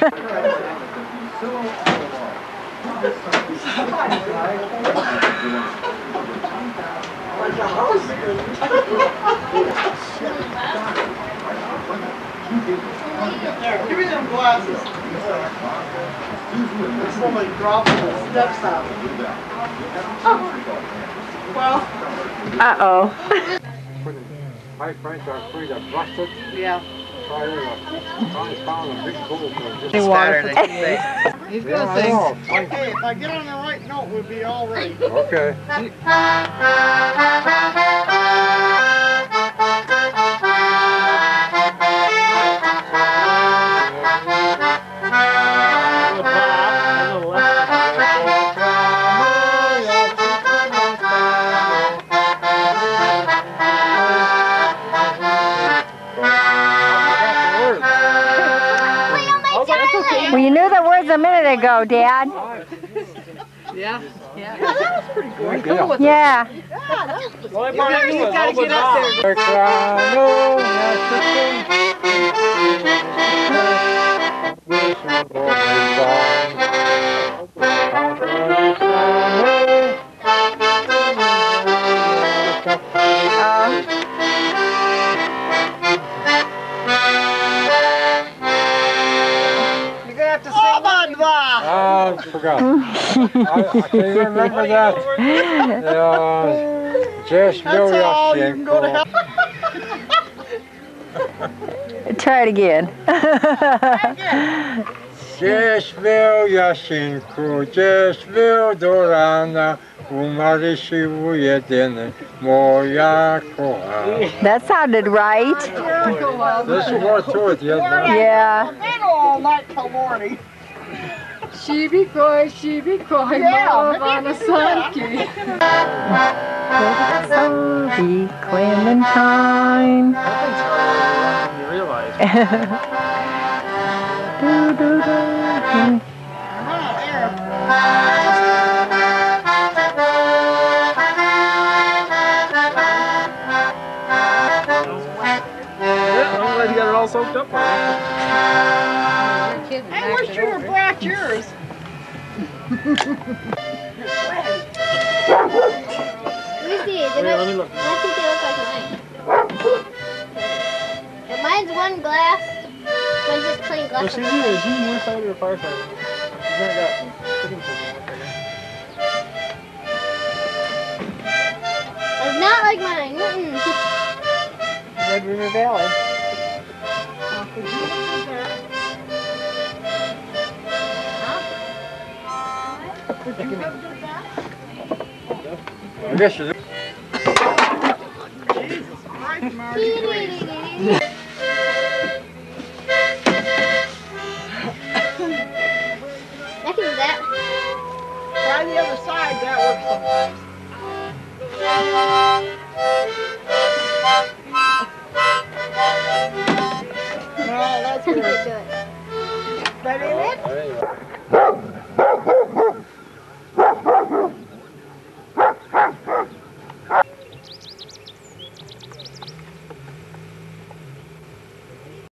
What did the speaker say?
Give me them glasses. Somebody dropped the steps out. Well, Uh-oh. My friends are afraid of busted. yeah. To try and found a big gold for just It's better than you think. He's Yeah, gonna I think, okay, if I get on the right note, we'll be all right. Okay. Well, you knew the words a minute ago, Dad. Yeah, yeah. That was pretty good. Go with Yeah. it. You gotta, you gotta get up there. Uh, You're gonna have to sing. Ah, I forgot. I, I can't remember that. Yeah, just That's all, you can go to hell. try it again. Gdzieś Jasinku, gdzieś do rana, umarł sił jedyny, moja kochana. that sounded right. There's more to it yet, man. Yeah. Been all night till morning. She be coy, she be coy, Yeah, love maybe on a you can do that. sunky. Sophie Clementine. You realize. Do, do, do. I'm not there. Yeah, I'm glad you got it all soaked up. I wish you were brought yours. Let me see. They Here, look, let me look. I think they look like mine. And mine's one glass. One's just plain Well, glass. she's either she's near side or far side. She's not got chicken food on one It's not like mine. Mm-mm. Red River Valley. I guess you're Jesus Christ, Marty. Try the other side, that works sometimes. no,